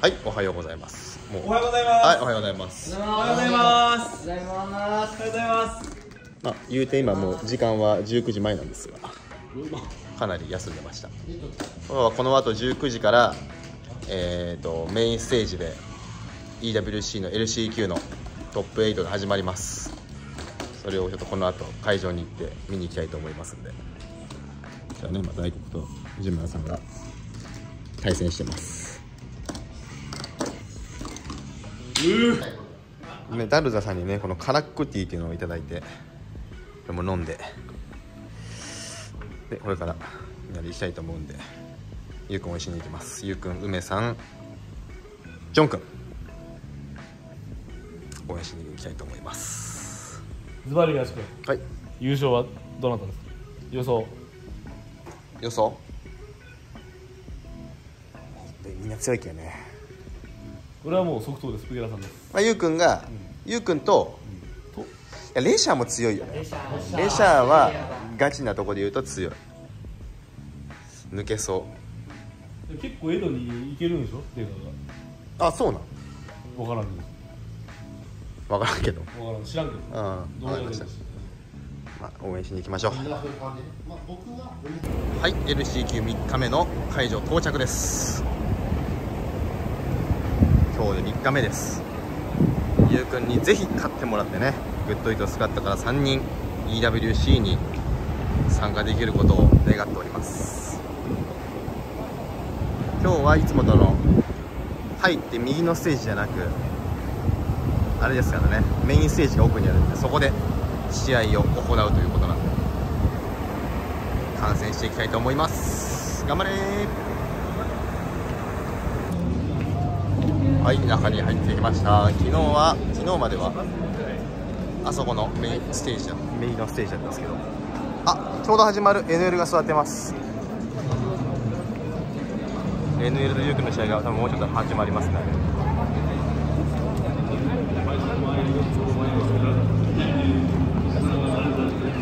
はい、おはようございます。もうおはようございます。はい、おはようございます。おはようございます。ございます。おはようございます。まあ、言うて今もう時間は19時前なんですが、かなり休んでました。今日はこの後19時から、えー、とメインステージで EWC の LCQ のトップ8が始まります。それをちょっとこの後会場に行って見に行きたいと思いますんで。じゃあね、まあ、大黒と藤村さんが対戦してます。ね、ダルザさんにねこのカラックティーっていうのをいただいてこれも飲んで。でこれからみんなで行きたいと思うんでゆうくんを一緒に行きます。ゆうくん梅さんジョンくん。応援しに行きたいと思います。ズバリ東君はい。優勝はどなたですか？予想。予想？でみんな強いけどね、これはもう即答です。福ラさんです。まあ、ゆうくんが、ゆうくん。と？といやレシャーも強いよ。ねレシャーはガチなとこで言うと強い。抜けそう。結構江戸に行けるんでしょ？デーあそうなん分からんけ分からんけど。ど分からん。知らんけど。うん。どうやる分かりました、まあ、応援しに行きましょう。はい。LCQ3 日目の会場到着です今日で3日目です。ゆうくんにぜひ勝ってもらってねグッドイートスカットから3人 EWC に参加できることを願っております。今日はいつもとの入って右のステージじゃなくあれですからねメインステージが奥にあるんでそこで試合を行うということなんで観戦していきたいと思います。頑張れはい中に入ってきました。昨日は昨日まではあそこのメインステージだメインのステージだったんですけど。あちょうど始まる。NL が座ってます。NL とユークの試合が多分もうちょっと始まりますね。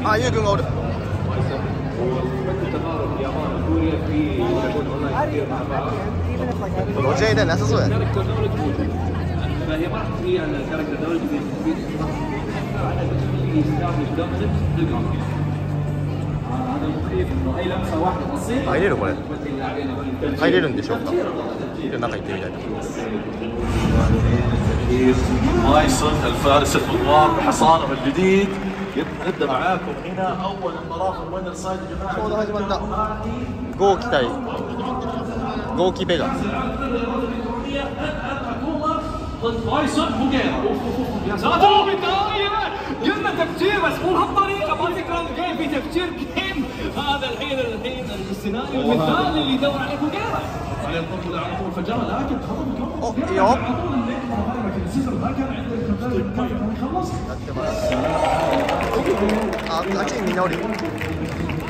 あ、ゆうくんがおる。وجاي لا الاساس وقع فهي ما راح تغير على الكاركتر ده ولا تغير على هذا المخيف انه اي لمسه واحدة بسيطه قايلين ولا قايلين انت شوف قايلين قايلين ما يصد الفارس الفوار حصانه الجديد. يبدأ معاكم هنا أول مباراة في الوينر سايد يا جماعة. جو ゴーキ対ゴーキベガ。 ضد مايسون بوغيرا يا ساتر بدايه قلنا تفجير بس مو بهالطريقه ما تكره الجيم في تفجير جيم هذا الحين الحين السيناريو المثالي اللي يدور عليه بوغيرا عليه الضغط على طول فجاه لكن خطط お、いいよ。 ما كان عنده الكفاءه يخلص や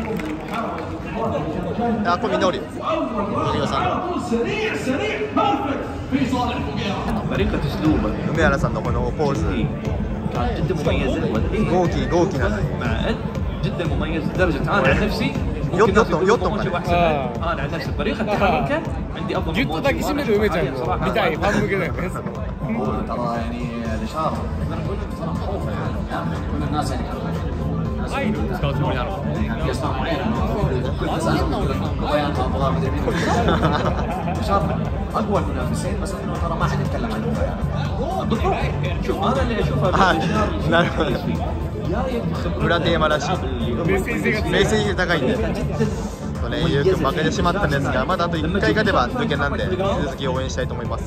っ يعقوب الدوري سريع سريع بيرفكت في صالح فقيره طريقه اسلوبه فقيره صندوق انه بوز إيه. كانت جدا مميزه جوكي جوكي. مع إد. جدا مميز. لدرجة أنا عن نفسي يطلق يطلق آه. أنا عن نفسي طريقه تحركه عندي أفضل جيت طاق اسمه دوميتا بدايه فاهم كذا ترى يعني الإشارة. أنا أقول لك بصراحة خوف يعني. كل الناس يعني アイル使うつもりなの يعني في اسماء معينه كل بيان ابو ظبي دبي شاطر اقوى المنافسين بس انه ترى ما حد يتكلم عنه يعني بالضبط شوف انا اللي اشوفها あ بالاشاره なるほど。 جاي بخبرته 裏テーマらしい。 メッセージ性が強い冷静に高いんで。とね、ゆうくん負けてしまったんですが、まだあと1回勝てば抜けなんで、引き続き応援したいと思います。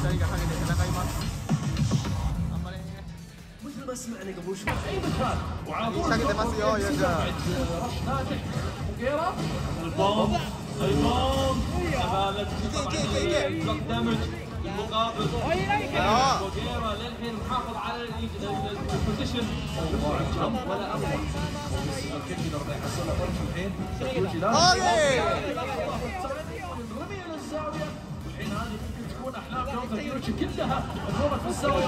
2人がかけて戦います頑張れ مثل ما سمعنا قبل شوي 仕掛けてますよゆうくん البوم البوم شغالة دمج المقابل آه. بوغيرا للحين محافظ على البوزيشن ولا ابغى اوكي تشوفون احلام جون تاكيوتشي كلها تضربت في الزاويه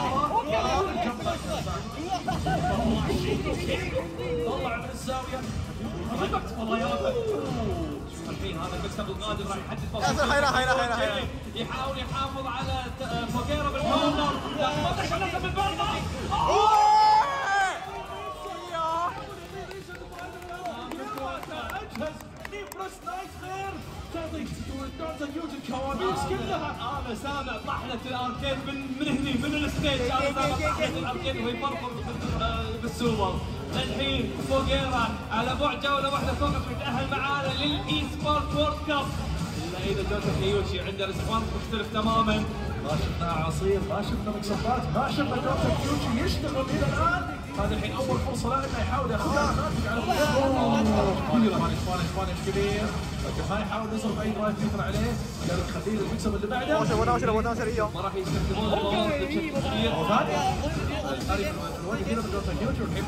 طلع من الزاويه ربط والله يا الحين هذا المكسب القادم راح يحدد حيرة. يحاول يحافظ على فوقيرا بالكورنر لكن ما اجهز نيبرس نايت غير تعطي دون تاكيوتشي الكوابيس كلها. أنا سامع طحنة ال arcade من من هني من ال stage. أنا سامع طحنة ال arcade وهي بال- بالسوبر. الحين فوقيرا على بعد جولة واحدة فقط يتأهل معانا لل Esports World Cup. إلا إذا جوتا كيوشي عنده response مختلف تماما. ما شفنا عصير ما شفنا mix up ات ما شفنا دون تاكيوتشي يشتغل إلى الآن. هذا الحين أول فرصة له انه يحاول ياخذها. على كبير سبانش سبانش سبانش كبير لكن ما يحاول يصرف اي درايف يطلع عليه. قال خليه المكسب اللي بعده. ما راح يستخدمون الباور بشكل كبير وثاني هذه في الوجه كذا من دون تاكيوتشي والحين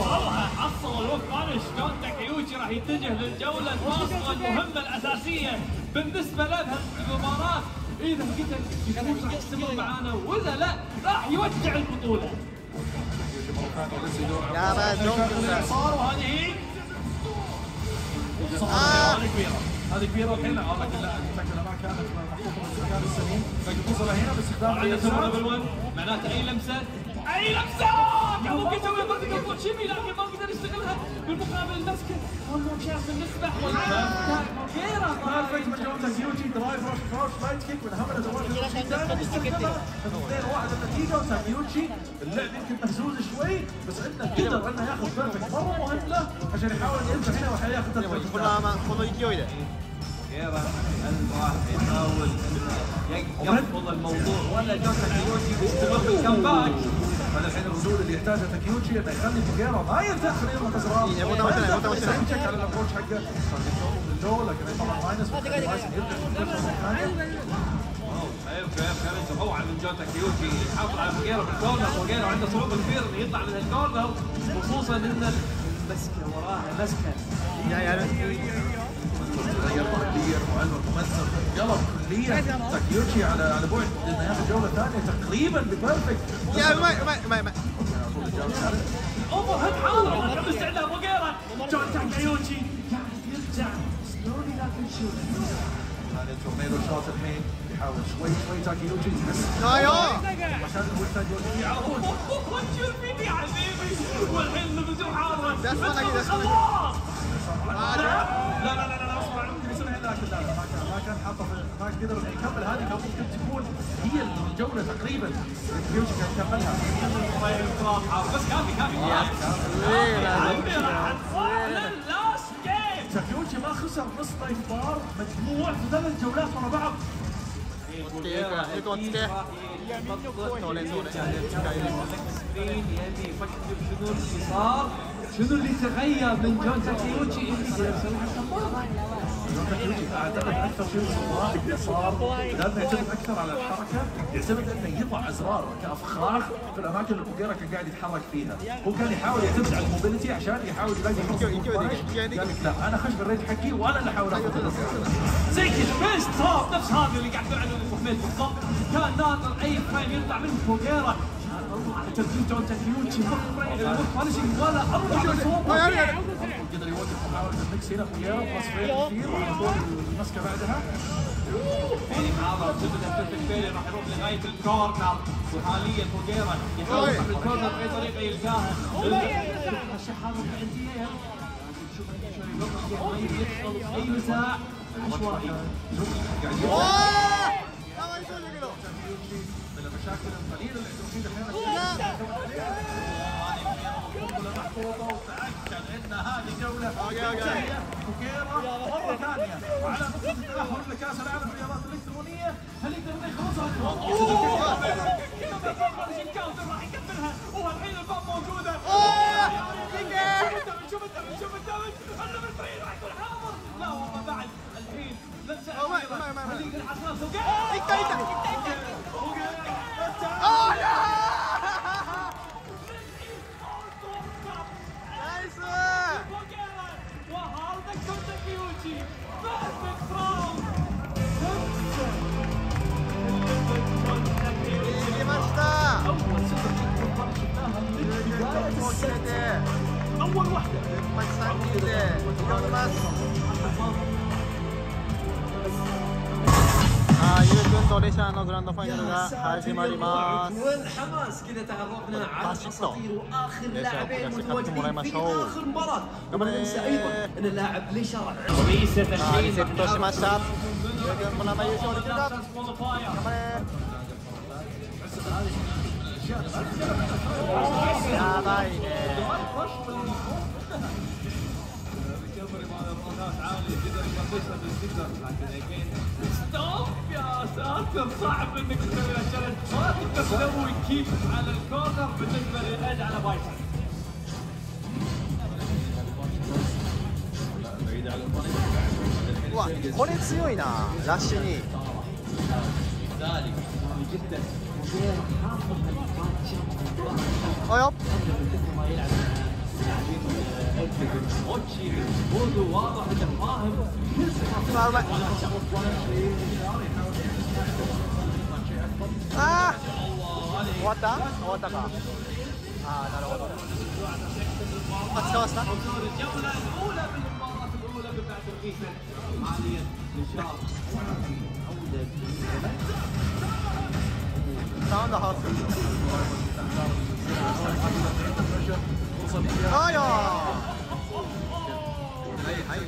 والله حصل الوقت بانش جوتا كيوشي راح يتجه للجولة الفاصلة المهمة الأساسية. بالنسبة لها المباراة. إذا قدر يفوز راح يستمر معانا وإذا لا راح يودع البطولة. يا صار وهذه هذه كبيرة هذه الحين آه لكن لا شكلها ما كانت محطوطة بالمكان السليم توصل هنا باستخدام عنده سوبر اليسار. ليفل 1 معناته أي لمسة؟ أي لمسة! كان ممكن يسوي فيرتيكال فوت شيمي لكن ما قدر يستغلها بالمقابل مسكن والموكيات بالنسبة بيرفكت من جوتا كيوتي درايف روش كروش رايت كيك من اهم الادوات اللي دائما يستخدمها 2 1 النتيجه وتاكيوتشي اللعب يمكن مهزوز شوي بس انه قدر انه ياخذ بيرفكت مره مهم له عشان يحاول يرجع هنا وحياخذ تدريب. غيره الراح يحاول انه يقفل الموضوع ولا جوتا كيوتي بيستمر الكمباك هذا الحين الردود اللي يحتاجها تاكيوتشي انه يخلي فوجيرا ما يرتاح يبغى توشنا. يمشك على الابروش حقه. اللو لكن طبعا ماينس في. كيف كيف كيف روعه من جون تاكيوتشي يحافظ على فوقيرا بال corner فوقيرا عنده صعوبة كبيرة إنه يطلع من ال corner خصوصا إن المسكة وراها مسكة. يا يا تغير كليا وعلم مؤثر قلب كليا تاكيوتشي على على بعد. انه ياخذ جولة ثانية تقريبا ب perfect يا ما ما ما ما. overhead حاضر. استعداد قاعد يرجع. سلولي لكن شوف هذا التورنيدو شوت الحين يحاول شوي شوي تاكيوتشي يحس أيوه عشان يعود وتشوف فيني يا حبيبي والحين اسمه نجي. خلاص. لا لا لا لا اصبر عندي بيسوي هناك لا لا ما كان حاطه ما قدر يكمل هذه كان ممكن تكون هي الجوله تقريبا الفيوجي كان كملها بس كافي كافي تفيوجي ما خسر نص طيف بار مجموع في ثلاث جولات ورا بعض يلعب شنو اللي صار شنو اللي تغير من جون تاكيوتشي تاكيوتشي اعتقد أكثر شيء صار صار ما يعتمد أكثر على الحركه يعتمد انه يضع ازرار كافخاخ في الاماكن اللي فوقيرا كان قاعد يتحرك فيها هو كان يحاول يعتمد على الموبيلتي عشان يحاول يلاقي قال لك لا أنا خش بالريت حقي وأنا اللي احاول اخذ زي كذا بيست نفس هذا اللي قاعد عنه ابو حميد بالضبط كان ناطر اي فريم يطلع منه فوقيرا على ترتيب جون تاكيوتشي فانشنج ولا اروع صوب قدر يوقف محاولة المكس هنا فوقيرا بلس فريم كثير وعلى طول المسكه بعدها فيني حاضر تبدا بيرفكت فيلي راح يروح لغايه الكورنر وحاليا فوقيرا يحاول يروح الكورنر باي طريقه يلقاها الشحاطه العنديه شوف شوي يدخل اي مساء عشوائي من المشاكل القليله اللي عندهم فيها أحيانا وتاكد ان هذه جوله فوكيرا مره ثانية وعلى نقطه التاهل لكاس العالم للرياضات الالكترونيه هل يقدر يخلصها؟ راح يكملها هو الحين الباب موجوده شوف الدمج شوف الدمج الدمج فريد راح يكون حاضر لا والله بعد الحين لمسه هل يقدر يحصلها で挑みます。あとレシャーのグランドファイナルが始まります。バシッと。レシャーを焦がして勝ってもらいましょう頑張れー。リセットしました。ゆうくんこの優勝できる頑張れやばいね。ساتر صعب انك تسوي هالشغله ما تقدر تسوي كيك على الكورنر بالنسبه للايد على بايسن うわこれ強いなラッシュに あよ برضو あうまいあー終わった終わったかああなるほどあ使わせた الجوله الاولى آه يا هي هي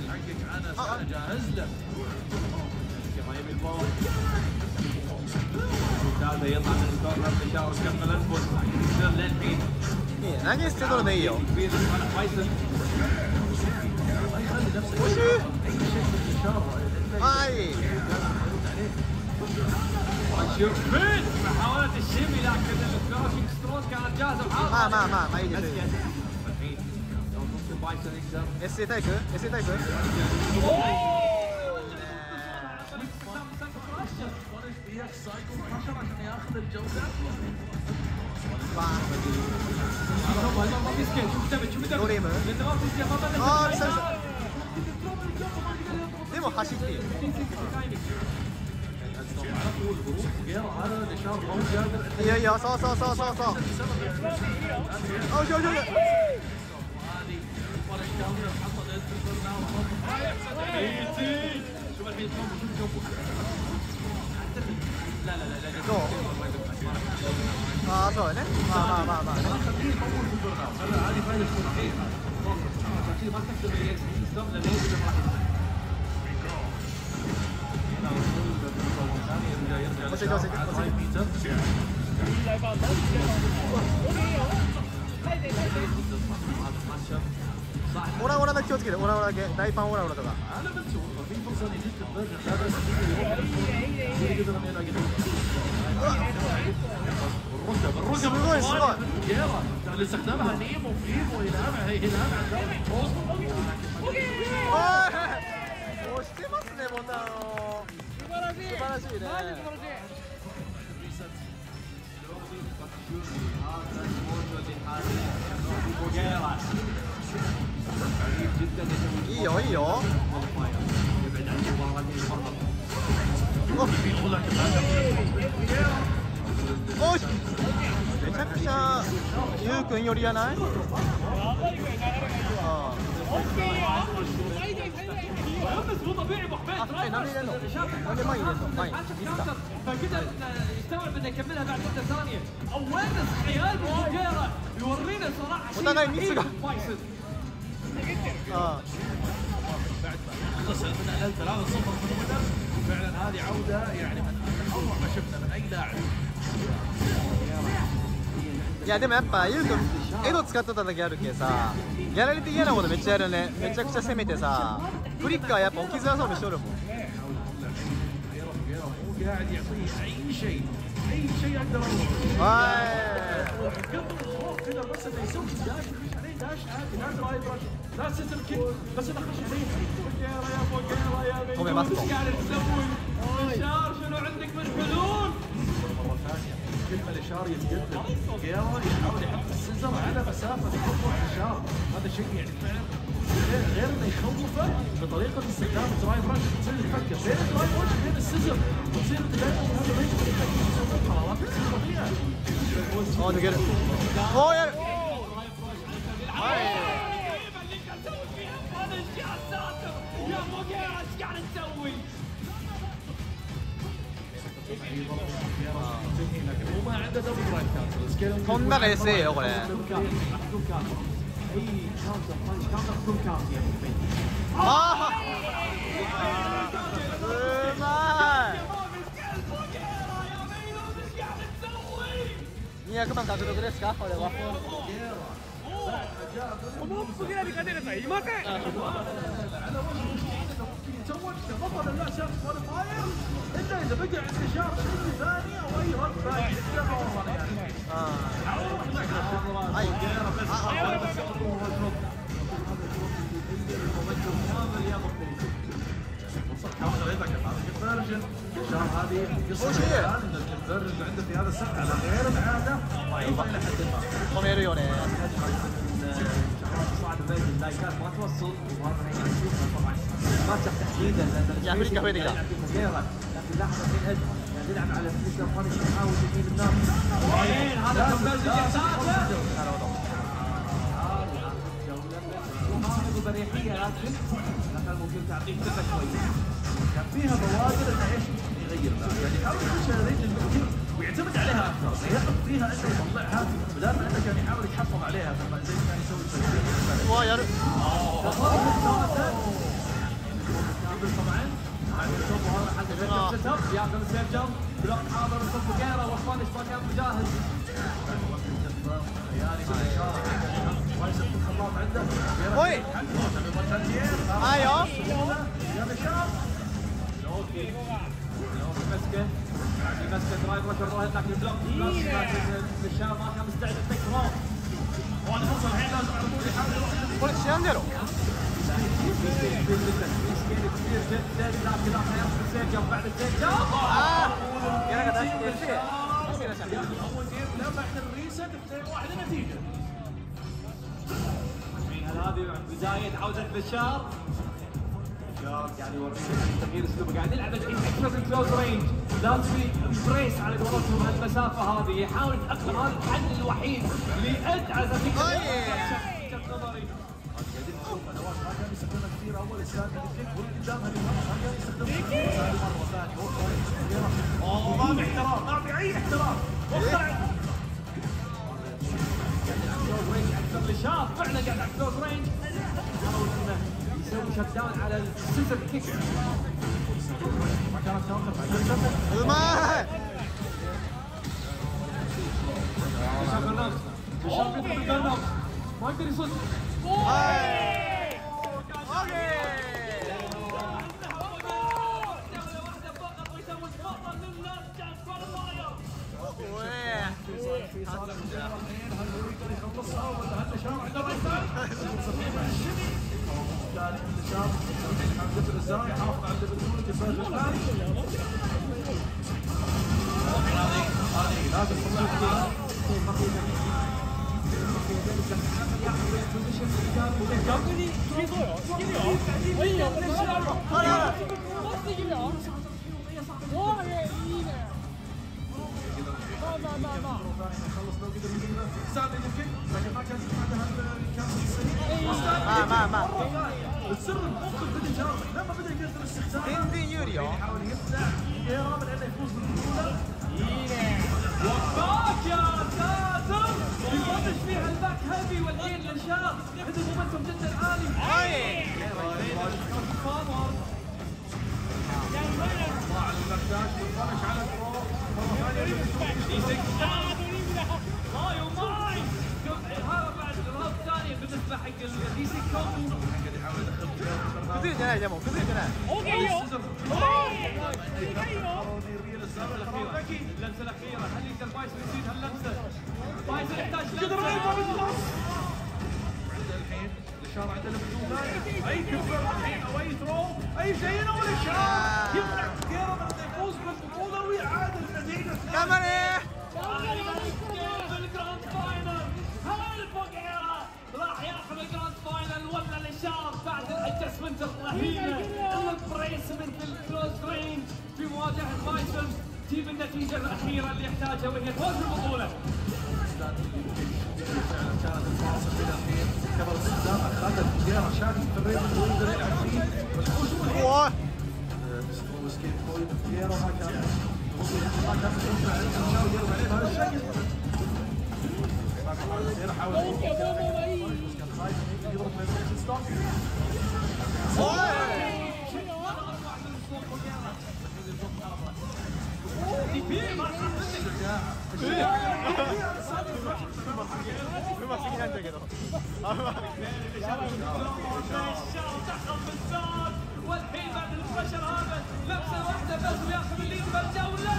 أنا جاهز له ما يبي الفوز هذا يطلع من الكورنر بالداور كمل انفس للحين أنا يستدور ذيو كبير ما يصير الله يخلي نفسك وش اي شيء. في الشارع اي شوف محاولة الشيمي لكن الكراشنج ستروك كانت جاهزة وحاضرة ما ما ما ما يجي S 타이크, S 타이크. 노래는 아, 됐어, 됐어. 데모 하시기. 야야, 서서서서 서. 아, 저저 어, 저. Có thể cho xin cảm ơn anh. オラオラだけ気をつけてオラオラだけ。大パンオラオラとか。すごいすごい押してますねもんなの素晴らしい素晴らしいねマジ素晴らしい。いよいいよおおしめちゃくちゃゆうくん寄りやないあ بس مو طبيعي ابو حميدあえなんで入れんのなんで前入れんの前ミスター فكذا يستوعب انه يكملها بعد مده ثانيه اوينس عيال بوجيرا يورينا صراحه شيء وطلع ميسي رهيب بقى. فايسل あ خلص من اقل 3 0 من ودر وفعلا هذه عوده يعني من اروع ما شفنا من اي لاعب いやでもやっぱゆうくんエド使ってた時あるけさギャラリー的嫌なことめっちゃやるねめちゃくちゃ攻めてさフリッカーやっぱ置きづらそうにしとるもん غيره غيره مو قاعد يعطيه اي شيء اي شيء يقدر يروح は قبل الخوف كذا بس انه يسوي داش طبعا ماسكو. إيش قاعد تسوي؟ بشار شنو عندك من حلول؟ مره ثانية كل ما الاشار يتقدم غيره يحاول يحط ال scissor على مسافه تخطط الاشار هذا شيء يعني فعلا غير انه يخوفه بطريقه استخدام drive rush تصير تفكر بين ال drive rush وبين ال scissor وتصير دائما هذا ما يقدر يسوي قرارات تصير بطيئه い飛んだら SA よこれ。あーうまい。200万獲得ですかこれは。プに勝てるやつはいません。تزوجته بطل لا شمس كواليفاير إلا هذه قصه الان في هذا السنة على غير العاده ما. مليون صعب اللايكات بانش يحاول يغير يعني يحاول يخش على رجل ويعتمد عليها أكثر يثق فيها انه يطلعها بدل ما انه كان يحاول يتحفظ عليها زي ما كان يسوي في う يعدل طبعا عدل صب وهذا حتى سيف جمب ياخذ السيف جمب بلوك حاضر الصف فقيره وشلون اشتراكات جاهز وي أيوه يا شباب لوكي لوكي مسكه مسكه درايفر كروه لكن بلوك بلوك الشاب ما كان مستعد يتكرر وأنا أصلا الحين لازم يعرفون يحاولوا شنو نديروا؟ هذه بدايه عوده بشار بشار قاعد يوريك تغيير اسلوبه قاعد يلعب أكثر من close range لازم ي pressure على قولتهم هالمسافه هذه يحاول يتاقلم هذا الحل الوحيد لأد على ما فعلا قاعد على close range يسوي shut down على ال scissor kick ما يقدر يصد الثاني من نشام الحين حمزة الرزاق يحافظ على الدبليو الفرج الثاني هذه هذه لازم تطلع يخلص لو قدر يجيبها ساعد الكيك لكن ما وتسر الموقف بدا يتهرب لما بدأ يقدر استخدام بين يوريا يحاول يمسح ايرام لأنه يفوز بالبطولة. وباك يا ساتر! يبطش فيها الباك هيفي والحين الانشاء عنده مومنتوم جدا عالي. اي على الكرة ないでも崩れてない اللمسه الاخيره هل يقدر بايسون يزيد هاللمسه بايسون يحتاج لمسه الحين الاشاره عنده البطوله اي كفر الحين او اي ثرو اي شيء الادجستمنت الرهيبه البريسمنت الكلوز رينج في مواجهه بايسون تجيب النتيجه الاخيره اللي يحتاجها وهي فوز بالبطوله كانت الفاصل إلى الحين قبل استخدام اخذت شاكي في الريبل ويقدر يلعب فيه بس هو شوف الحين おい سكيب بوينت كيرا ما كان والحين بعد البشر هذا لمسه واحدة بس وياخذ الليد بالجوله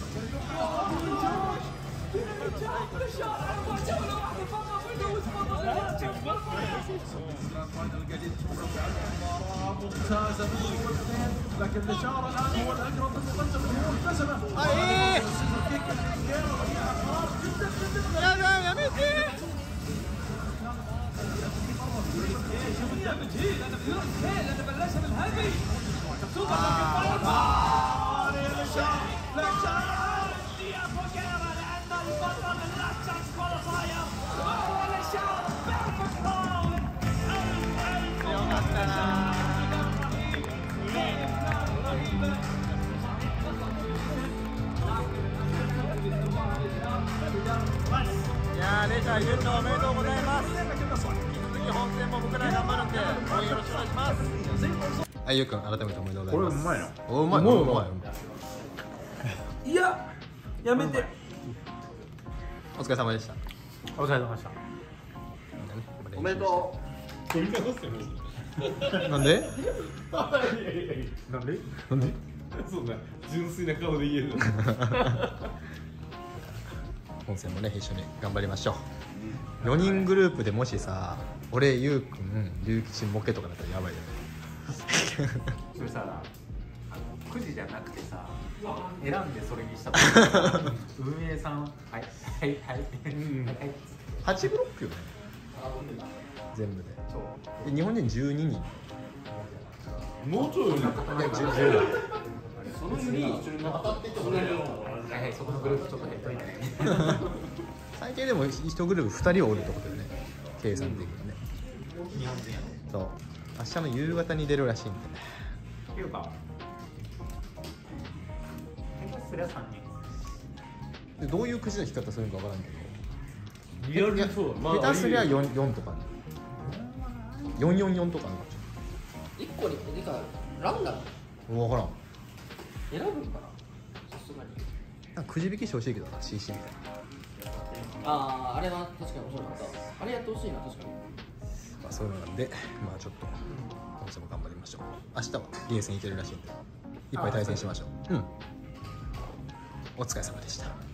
ممتازه من الاثنين لكن الاشاره الان هو الاقرب للمقدم اللي هو التزمه كيك الكيك لأن بلشها بالهيفي سوبر لأن はいゆうくん改めておめでとうございます。これうまいな。おうまいうまい。うまいうまいいややめて。お疲れ様でした。お疲れ様でした。おめでとう。なんで？なんで？なんで？そんな純粋な顔で言える本戦もね一緒に頑張りましょう。4人グループでもしさ俺ゆうくん龍吉モケとかだったらやばいよね それさあのくじじゃなくてさ選んでそれにしたら 運営さんはいはいはいはいはい。8ブロックよね。全部で。そう。で日本人12人。もうちょい。いや10 10そのよりはいはいそこのグループちょっと減っといてね。最低でも1グループ2人はおるってことよね。計算的にね。日本人やね。そう明日の夕方に出るらしいんで。っていうか下手すりゃ3人でどういうくじの引き方するのかわからんけど。リアルにそうだ。まあ下手すりゃ 4, 4とかね。444とかあるか一個にてかランダム？も分からん。選ぶんかなさすがに。なんかくじ引きしてほしいけどな CC みたいな。あああれは確かに面白かった。あれやってほしいな確かに。まあそうなんでまあちょっと今週も頑張りましょう。明日はゲーセン行けるらしいんでいっぱい対戦しましょう。うん。お疲れ様でした